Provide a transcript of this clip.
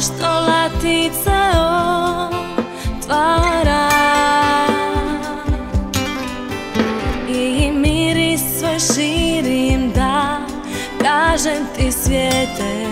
što latice otvara? I miris svoj širim da kažem ti svijete.